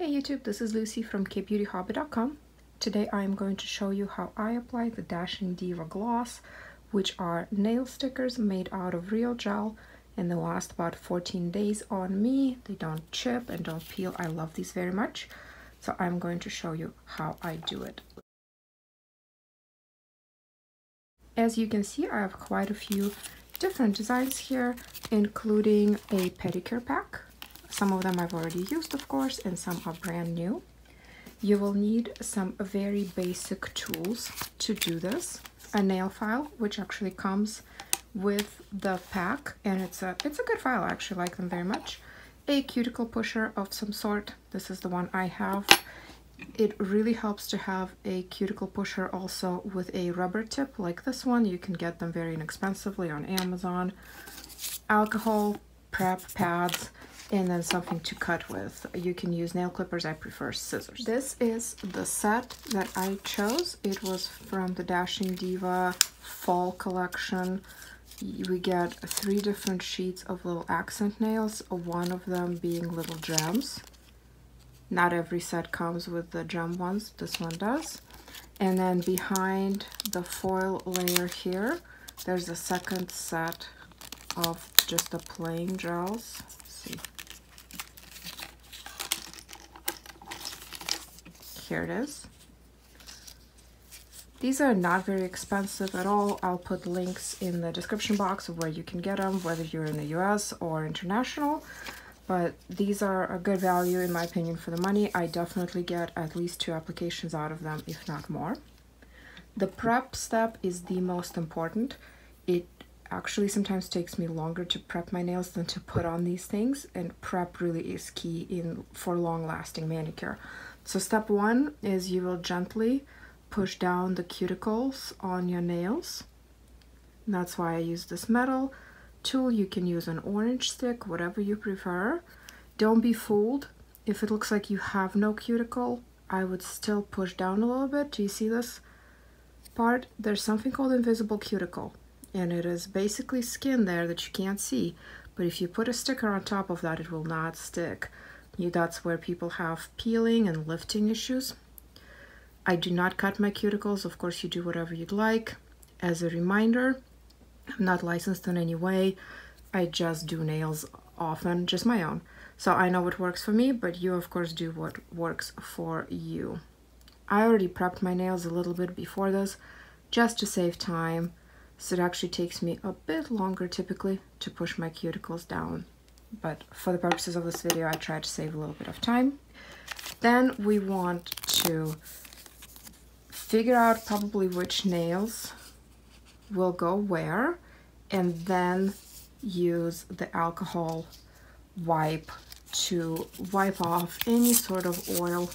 Hey YouTube, this is Lucy from kbeautyhobbit.com. Today I am going to show you how I apply the Dashing Diva Gloss, which are nail stickers made out of real gel and they last about 14 days on me. They don't chip and don't peel. I love these very much. So I'm going to show you how I do it. As you can see, I have quite a few different designs here, including a pedicure pack some of them I've already used, of course, and some are brand new. You will need some very basic tools to do this. A nail file, which actually comes with the pack, and it's a it's a good file. I actually like them very much. A cuticle pusher of some sort. This is the one I have. It really helps to have a cuticle pusher also with a rubber tip like this one. You can get them very inexpensively on Amazon. Alcohol, prep pads, and then something to cut with. You can use nail clippers, I prefer scissors. This is the set that I chose. It was from the Dashing Diva fall collection. We get three different sheets of little accent nails, one of them being little gems. Not every set comes with the gem ones, this one does. And then behind the foil layer here, there's a second set of just the plain gels. Let's see. Here it is. These are not very expensive at all. I'll put links in the description box of where you can get them, whether you're in the US or international. But these are a good value, in my opinion, for the money. I definitely get at least two applications out of them, if not more. The prep step is the most important. It actually sometimes takes me longer to prep my nails than to put on these things, and prep really is key in for long-lasting manicure. So step one is you will gently push down the cuticles on your nails. That's why I use this metal tool. You can use an orange stick, whatever you prefer. Don't be fooled. If it looks like you have no cuticle, I would still push down a little bit. Do you see this part? There's something called invisible cuticle, and it is basically skin there that you can't see. But if you put a sticker on top of that, it will not stick. That's where people have peeling and lifting issues. I do not cut my cuticles. Of course, you do whatever you'd like. As a reminder, I'm not licensed in any way. I just do nails often, just my own. So I know what works for me, but you, of course, do what works for you. I already prepped my nails a little bit before this, just to save time. So it actually takes me a bit longer typically to push my cuticles down but for the purposes of this video I try to save a little bit of time. Then we want to figure out probably which nails will go where and then use the alcohol wipe to wipe off any sort of oil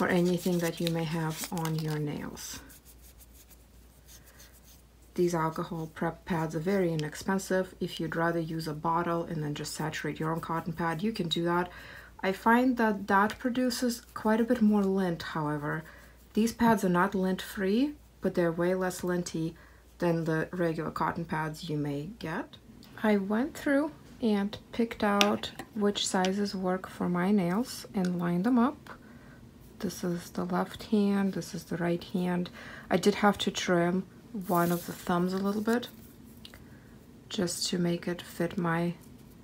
or anything that you may have on your nails. These alcohol prep pads are very inexpensive. If you'd rather use a bottle and then just saturate your own cotton pad, you can do that. I find that that produces quite a bit more lint, however. These pads are not lint free, but they're way less linty than the regular cotton pads you may get. I went through and picked out which sizes work for my nails and lined them up. This is the left hand, this is the right hand. I did have to trim one of the thumbs a little bit just to make it fit my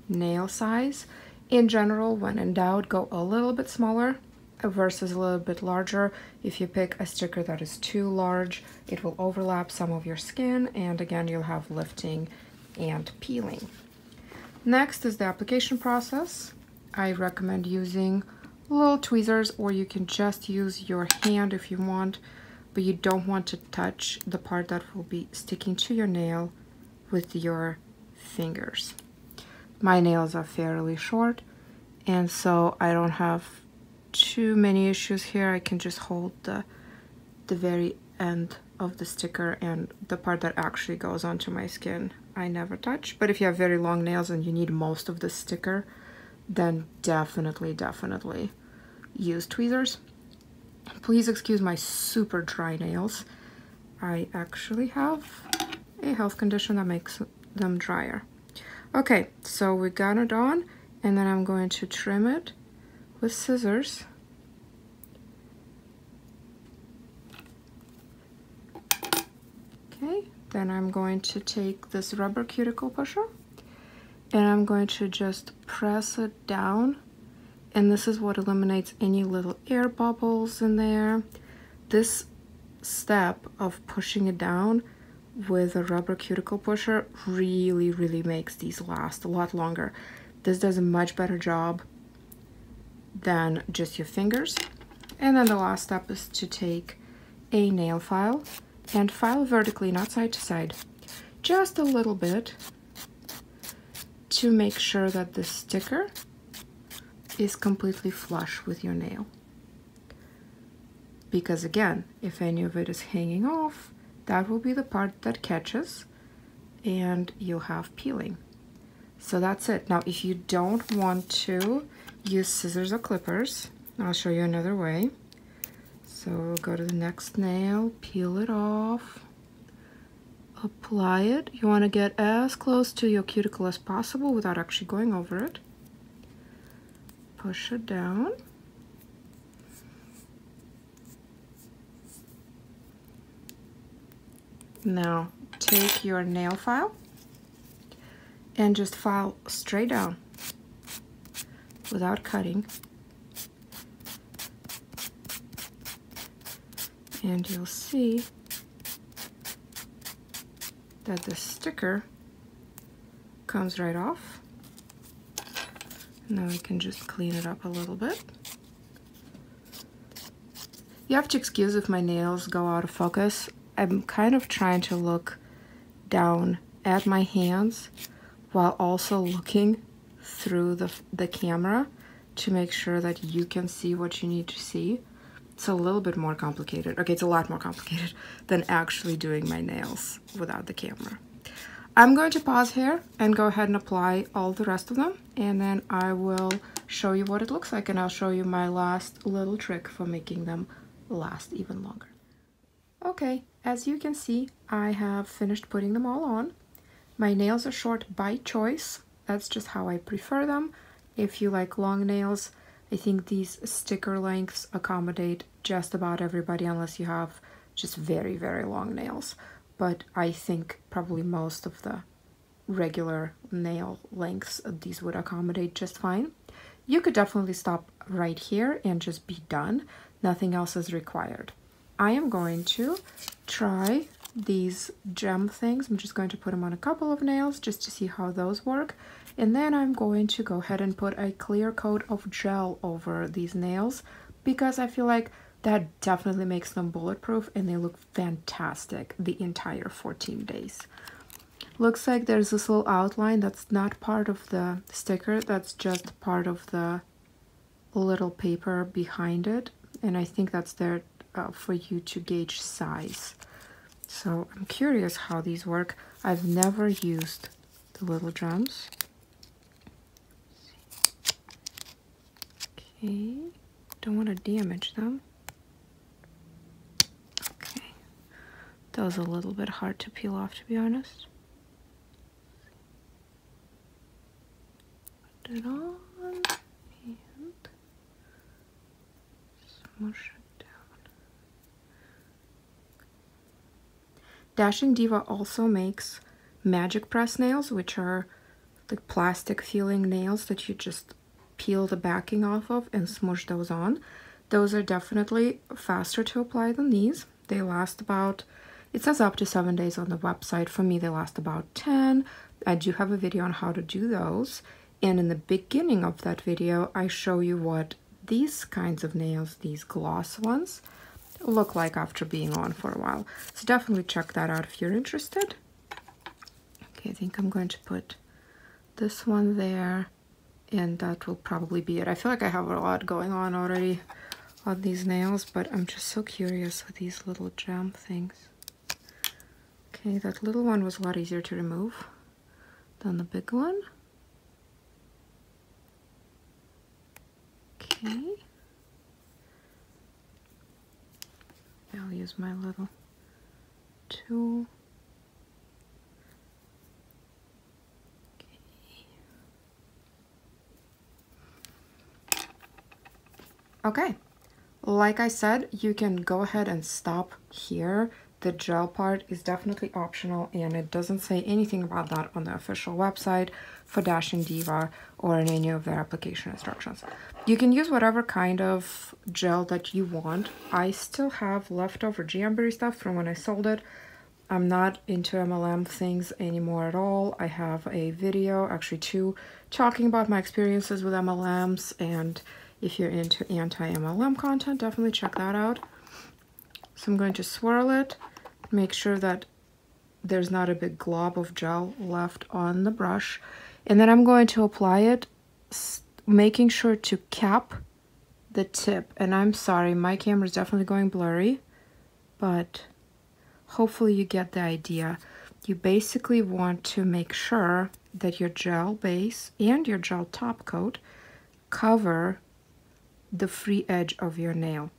nail size. In general, when in doubt, go a little bit smaller versus a little bit larger. If you pick a sticker that is too large, it will overlap some of your skin and again, you'll have lifting and peeling. Next is the application process. I recommend using little tweezers or you can just use your hand if you want but you don't want to touch the part that will be sticking to your nail with your fingers. My nails are fairly short and so I don't have too many issues here. I can just hold the, the very end of the sticker and the part that actually goes onto my skin I never touch. But if you have very long nails and you need most of the sticker, then definitely, definitely use tweezers. Please excuse my super dry nails. I actually have a health condition that makes them drier. Okay, so we got it on and then I'm going to trim it with scissors. Okay, then I'm going to take this rubber cuticle pusher and I'm going to just press it down and this is what eliminates any little air bubbles in there. This step of pushing it down with a rubber cuticle pusher really, really makes these last a lot longer. This does a much better job than just your fingers. And then the last step is to take a nail file and file vertically, not side to side, just a little bit to make sure that the sticker is completely flush with your nail. Because again, if any of it is hanging off, that will be the part that catches and you'll have peeling. So that's it. Now, if you don't want to use scissors or clippers, I'll show you another way. So go to the next nail, peel it off, apply it. You want to get as close to your cuticle as possible without actually going over it. Push it down. Now take your nail file and just file straight down without cutting. And you'll see that the sticker comes right off. Now I can just clean it up a little bit. You have to excuse if my nails go out of focus. I'm kind of trying to look down at my hands while also looking through the, the camera to make sure that you can see what you need to see. It's a little bit more complicated. Okay, it's a lot more complicated than actually doing my nails without the camera. I'm going to pause here and go ahead and apply all the rest of them and then I will show you what it looks like and I'll show you my last little trick for making them last even longer. Okay, as you can see, I have finished putting them all on. My nails are short by choice. That's just how I prefer them. If you like long nails, I think these sticker lengths accommodate just about everybody unless you have just very, very long nails. But I think probably most of the regular nail lengths, uh, these would accommodate just fine. You could definitely stop right here and just be done. Nothing else is required. I am going to try these gem things. I'm just going to put them on a couple of nails just to see how those work. And then I'm going to go ahead and put a clear coat of gel over these nails because I feel like that definitely makes them bulletproof and they look fantastic the entire 14 days. Looks like there's this little outline that's not part of the sticker, that's just part of the little paper behind it. And I think that's there uh, for you to gauge size. So I'm curious how these work. I've never used the little drums. Okay, don't want to damage them. That was a little bit hard to peel off to be honest. Put it on and smush it down. Dashing Diva also makes magic press nails, which are the plastic feeling nails that you just peel the backing off of and smush those on. Those are definitely faster to apply than these. They last about, it says up to seven days on the website. For me, they last about 10. I do have a video on how to do those. And in the beginning of that video, I show you what these kinds of nails, these gloss ones, look like after being on for a while. So definitely check that out if you're interested. Okay, I think I'm going to put this one there and that will probably be it. I feel like I have a lot going on already on these nails, but I'm just so curious with these little gem things. Okay, that little one was a lot easier to remove than the big one. Okay. I'll use my little tool. Okay, like I said, you can go ahead and stop here. The gel part is definitely optional and it doesn't say anything about that on the official website for Dashing Diva or in any of their application instructions. You can use whatever kind of gel that you want. I still have leftover Jamberry stuff from when I sold it. I'm not into MLM things anymore at all. I have a video, actually two, talking about my experiences with MLMs and if you're into anti-MLM content, definitely check that out. So I'm going to swirl it, make sure that there's not a big glob of gel left on the brush. And then I'm going to apply it, making sure to cap the tip. And I'm sorry, my camera is definitely going blurry, but hopefully you get the idea. You basically want to make sure that your gel base and your gel top coat cover the free edge of your nail.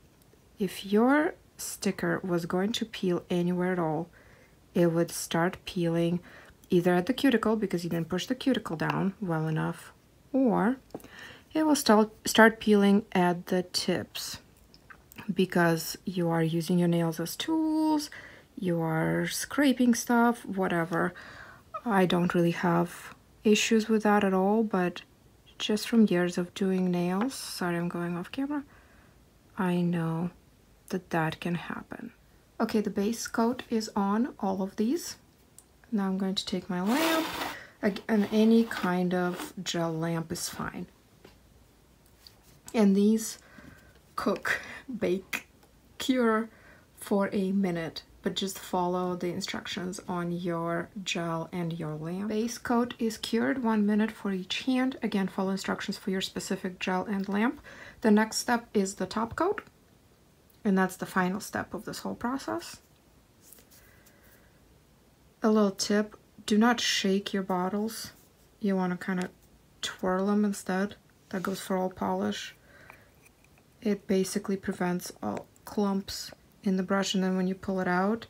If your sticker was going to peel anywhere at all, it would start peeling either at the cuticle because you didn't push the cuticle down well enough, or it will start, start peeling at the tips because you are using your nails as tools, you are scraping stuff, whatever. I don't really have issues with that at all, but just from years of doing nails, sorry I'm going off camera, I know that that can happen. Okay, the base coat is on all of these. Now I'm going to take my lamp, and any kind of gel lamp is fine. And these cook, bake, cure for a minute but just follow the instructions on your gel and your lamp. Base coat is cured one minute for each hand. Again, follow instructions for your specific gel and lamp. The next step is the top coat, and that's the final step of this whole process. A little tip, do not shake your bottles. You want to kind of twirl them instead. That goes for all polish. It basically prevents all clumps in the brush and then when you pull it out,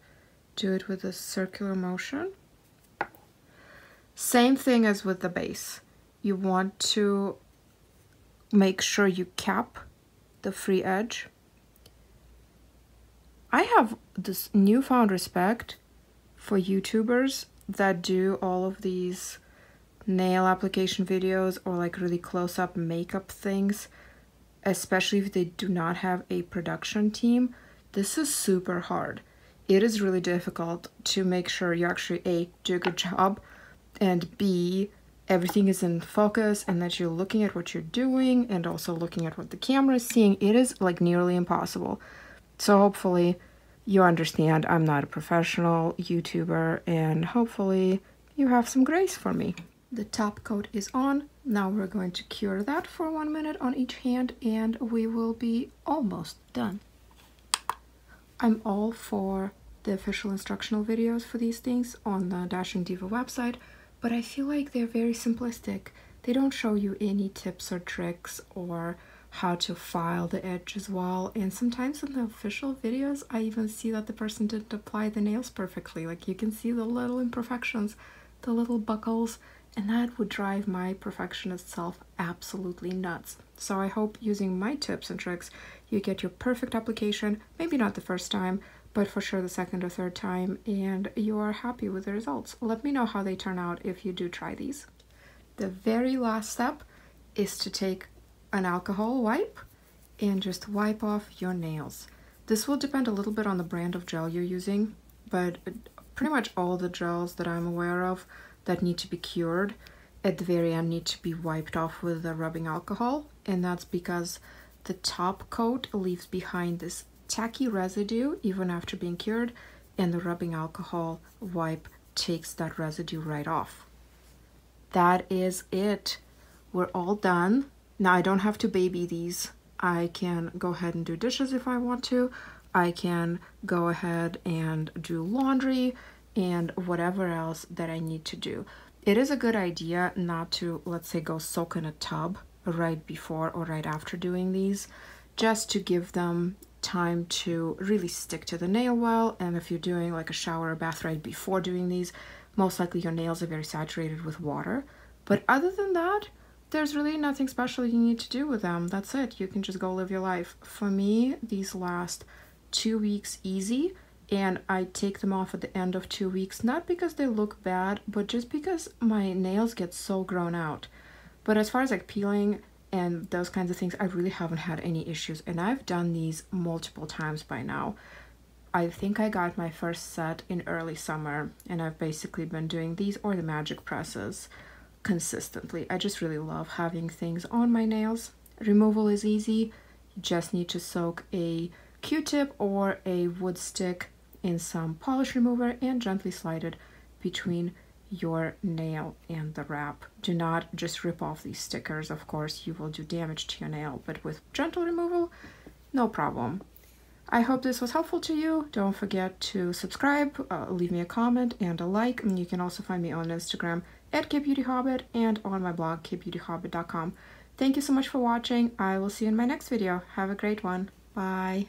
do it with a circular motion. Same thing as with the base. You want to make sure you cap the free edge. I have this newfound respect for YouTubers that do all of these nail application videos or like really close-up makeup things, especially if they do not have a production team this is super hard. It is really difficult to make sure you actually A, do a good job, and B, everything is in focus and that you're looking at what you're doing and also looking at what the camera is seeing. It is like nearly impossible. So hopefully you understand I'm not a professional YouTuber and hopefully you have some grace for me. The top coat is on. Now we're going to cure that for one minute on each hand and we will be almost done. I'm all for the official instructional videos for these things on the Dashing Diva website, but I feel like they're very simplistic. They don't show you any tips or tricks or how to file the edge as well. And sometimes in the official videos, I even see that the person didn't apply the nails perfectly. Like you can see the little imperfections, the little buckles, and that would drive my perfectionist self absolutely nuts. So I hope using my tips and tricks, you get your perfect application, maybe not the first time, but for sure the second or third time, and you are happy with the results. Let me know how they turn out if you do try these. The very last step is to take an alcohol wipe and just wipe off your nails. This will depend a little bit on the brand of gel you're using, but pretty much all the gels that I'm aware of that need to be cured at the very end need to be wiped off with the rubbing alcohol and that's because the top coat leaves behind this tacky residue even after being cured and the rubbing alcohol wipe takes that residue right off. That is it. We're all done. Now I don't have to baby these. I can go ahead and do dishes if I want to. I can go ahead and do laundry and whatever else that I need to do. It is a good idea not to, let's say, go soak in a tub right before or right after doing these, just to give them time to really stick to the nail well. And if you're doing like a shower or bath right before doing these, most likely your nails are very saturated with water. But other than that, there's really nothing special you need to do with them. That's it. You can just go live your life. For me, these last two weeks easy and I take them off at the end of two weeks, not because they look bad, but just because my nails get so grown out. But as far as like peeling and those kinds of things, I really haven't had any issues. And I've done these multiple times by now. I think I got my first set in early summer, and I've basically been doing these or the magic presses consistently. I just really love having things on my nails. Removal is easy. You just need to soak a Q-tip or a wood stick in some polish remover and gently slide it between your nail and the wrap. Do not just rip off these stickers, of course, you will do damage to your nail, but with gentle removal, no problem. I hope this was helpful to you. Don't forget to subscribe, uh, leave me a comment and a like, and you can also find me on Instagram at kbeautyhobbit and on my blog, kbeautyhobbit.com. Thank you so much for watching. I will see you in my next video. Have a great one. Bye.